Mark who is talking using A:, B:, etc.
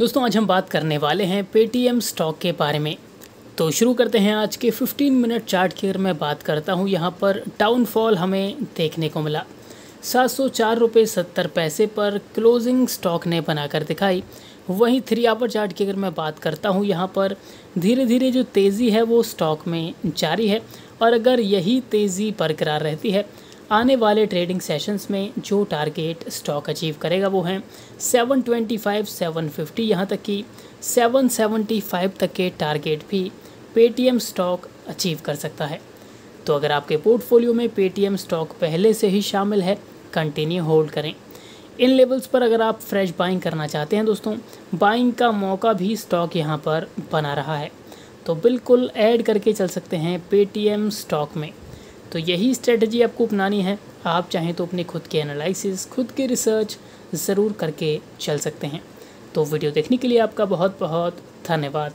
A: दोस्तों, आज हम बात करने वाले हैं पेटीएम स्टॉक के बारे में। तो शुरू करते हैं आज के 15 मिनट चार्ट की अगर मैं बात करता हूँ, यहाँ पर डाउनफॉल हमें देखने को मिला। सात सौ चार रुपये सत्तर पैसे पर क्लोजिंग स्टॉक ने बनाकर दिखाई। वहीं थ्री आवर चार्ट की अगर मैं बात करता हूँ, यहाँ पर धीरे धीरे जो तेज़ी है, वो स्टॉक में जारी है। और अगर यही तेज़ी बरकरार रहती है आने वाले ट्रेडिंग सेशंस में जो टारगेट स्टॉक अचीव करेगा वो हैं 725 750 यहाँ तक कि 775 तक के टारगेट भी पेटीएम स्टॉक अचीव कर सकता है। तो अगर आपके पोर्टफोलियो में पेटीएम स्टॉक पहले से ही शामिल है कंटिन्यू होल्ड करें। इन लेवल्स पर अगर आप फ्रेश बाइंग करना चाहते हैं दोस्तों बाइंग का मौका भी स्टॉक यहाँ पर बना रहा है। तो बिल्कुल ऐड करके चल सकते हैं पेटीएम स्टॉक में। तो यही स्ट्रेटजी आपको अपनानी है। आप चाहें तो अपने खुद के एनालिसिस खुद के रिसर्च ज़रूर करके चल सकते हैं। तो वीडियो देखने के लिए आपका बहुत बहुत धन्यवाद।